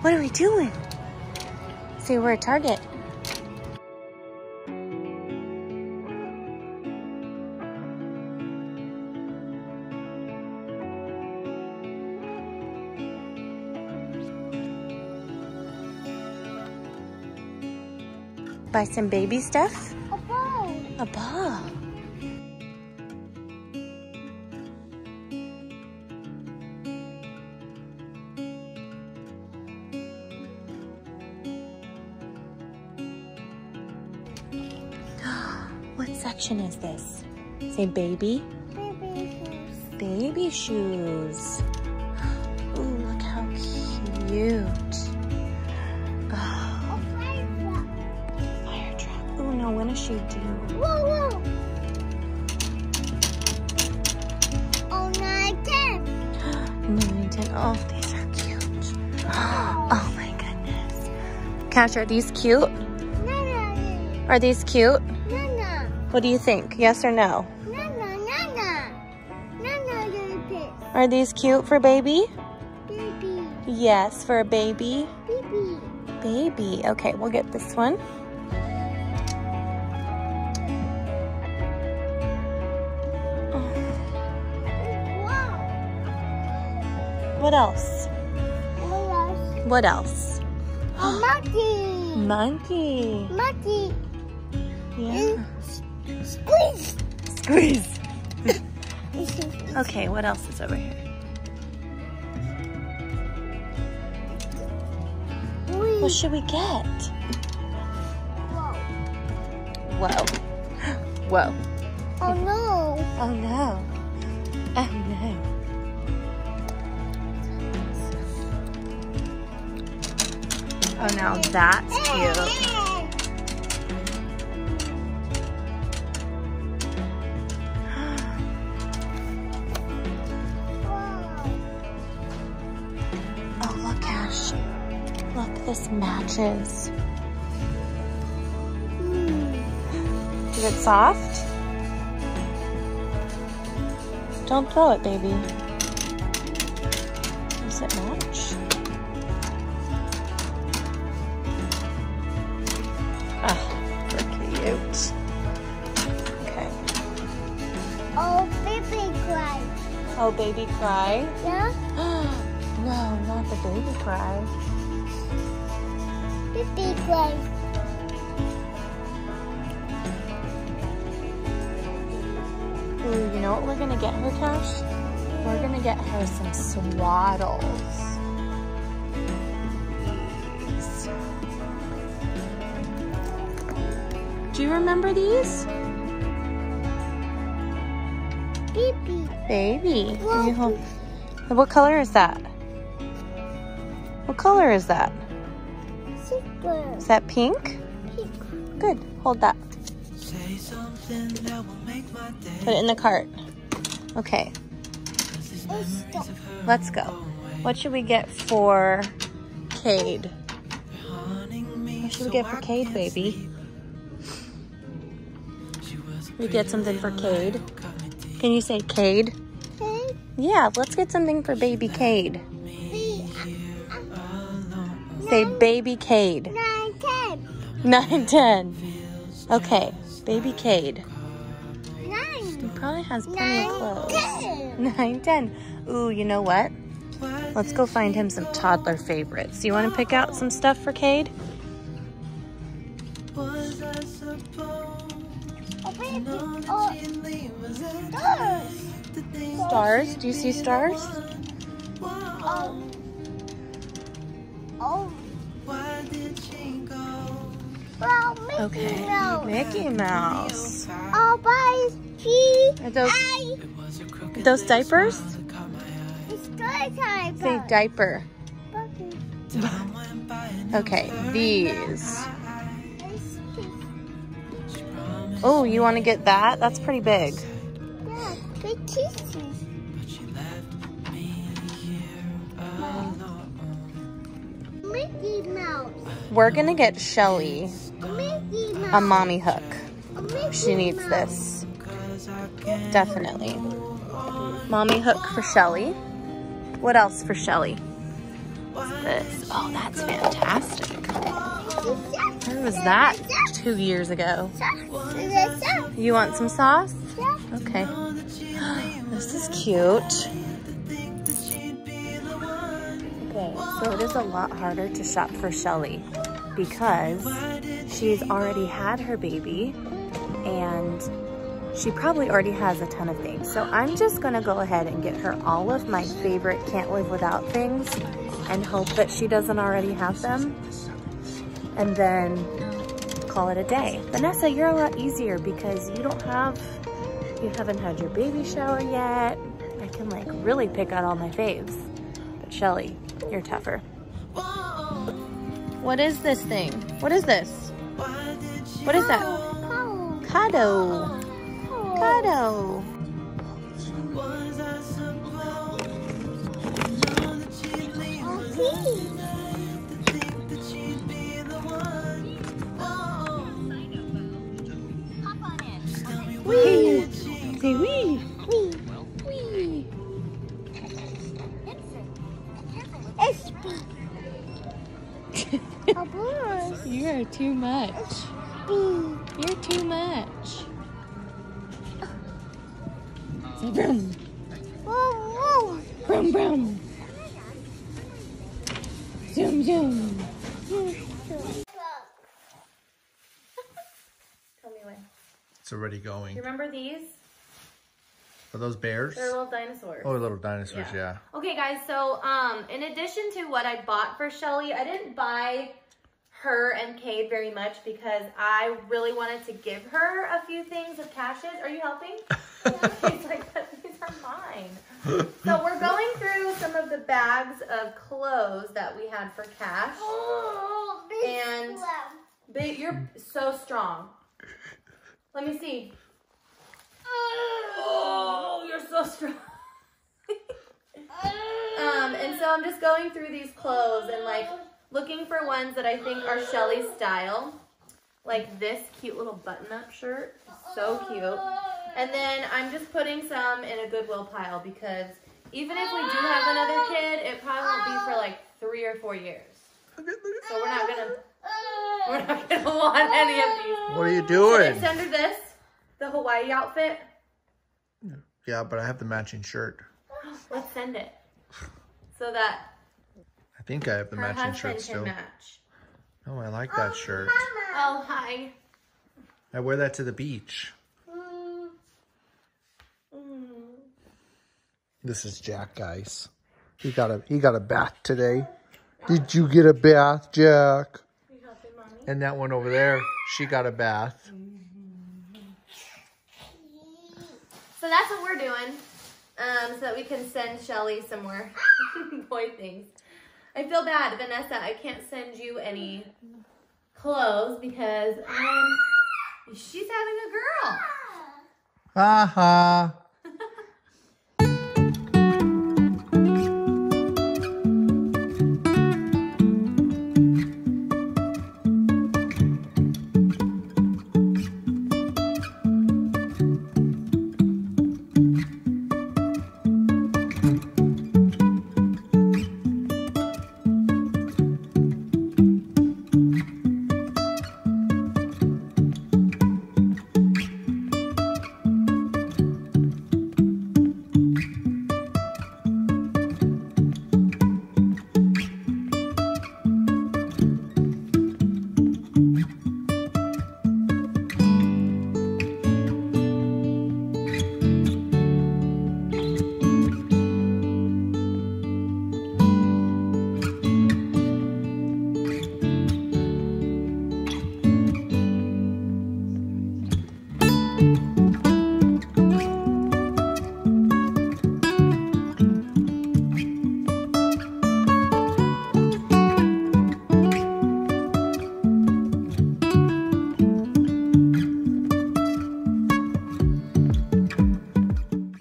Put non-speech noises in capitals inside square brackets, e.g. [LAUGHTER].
What are we doing? See, we're at Target. Buy some baby stuff? A ball. A ball. What section is this? Say baby. Baby shoes. Baby shoes. Ooh, look how cute. Oh, fire truck. fire truck. Ooh, no, what does she do? Whoa, whoa. Oh, nine, ten. Nine, ten. Oh, these are cute. [GASPS] Oh my goodness. Cash, are these cute? Are these cute? What do you think? Yes or no? Nana, Nana. Nana, little bit. Are these cute for baby? Baby. Yes, for a baby. Baby. Baby. Okay, we'll get this one. Wow. What else? What What else? A monkey. [GASPS] Monkey. Monkey. Yeah. Squeeze. Squeeze. [LAUGHS] Okay, what else is over here? What should we get? Whoa. Whoa. Whoa. Oh no. Oh no. Oh no. Oh, now that's cute. This matches. Is it soft? Don't throw it, baby. Does it match? Ah, they're cute. Okay. Oh, baby cry. Oh, baby cry. Yeah? [GASPS] no, not the baby cry. Baby cry. Ooh, you know what we're gonna get her, Cash? We're gonna get her some swaddles. Do you remember these? Baby. Baby. What color is that? What color is that? Super. Is that pink? Pink. Good. Hold that. Say something that will make my day. Put it in the cart. Okay, let's go. What should we get for Cade? Haunting me What should we get for Cade, baby? We get something for Cade. Can you say Cade? Cade? Yeah, let's get something for baby Cade. Say baby Cade. nine, ten. Nine, ten. Okay, baby Cade. Nine. He probably has plenty of Nine, clothes. ten. Nine, ten. Ooh, you know what? Let's go find him some toddler favorites. You want to pick out some stuff for Cade? Was I supposed to leave us at stars. the thing? Stars? Do you see stars? Um, oh. Oh. Okay, Mouse. Mickey Mouse. Oh, bye. Are those I. It was a those diapers? smile that caught my eye. It's time. Say diaper. Puppy. Time went by and Okay, these. It's kiss. she promised Oh, you want to get that? That's pretty big. Yeah, big kisses. but she left me here alone. Mickey Mouse. We're gonna get Shelly Mickey. A mommy hook. She needs this. Definitely. Mommy hook for Shelly. What else for Shelly? This? Oh, that's fantastic. Where was that two years ago? You want some sauce? Yeah. Okay. [GASPS] This is cute. Okay, so it is a lot harder to shop for Shelly because she's already had her baby and she probably already has a ton of things. So I'm just gonna go ahead and get her all of my favorite can't live without things and hope that she doesn't already have them. And then call it a day. Vanessa, you're a lot easier because you don't have you haven't had your baby shower yet. I can like really pick out all my faves. But Shelly, you're tougher. What is this thing? What is this? What is that? Cado. Cado. Too much. You're too much. Say brum. Brum brum. Zoom zoom. Tell me when. It's already going. You remember these? Are those bears? They're little dinosaurs. Oh, little dinosaurs, Yeah. yeah. Okay, guys, so um, in addition to what I bought for Shelly, I didn't buy her and Cade very much because I really wanted to give her a few things of Cash's. Are you helping? [LAUGHS] He's like, these are mine. so we're going through some of the bags of clothes that we had for Cash. [GASPS] And But you're so strong. Let me see. Oh, you're so strong. [LAUGHS] um, and so I'm just going through these clothes and like looking for ones that I think are Shelly's style. Like this cute little button-up shirt. So cute. And then I'm just putting some in a Goodwill pile because even if we do have another kid, it probably won't be for like three or four years. So we're not gonna we're not gonna [LAUGHS] want any of these. What are you doing? it's under this, the Hawaii outfit. Yeah, but I have the matching shirt. Let's send it. So that think I have the her matching shirt still. match. Oh, I like that shirt. Oh, hi. I wear that to the beach. This is Jack, guys. He got a he got a bath today. Did you get a bath, Jack? You mommy? And that one over there, she got a bath. So that's what we're doing. Um, so that we can send Shelly some more [LAUGHS] boy things. I feel bad, Vanessa. I can't send you any clothes because um, she's having a girl. Aha.